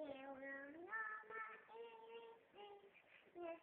You will know my anything. Yes,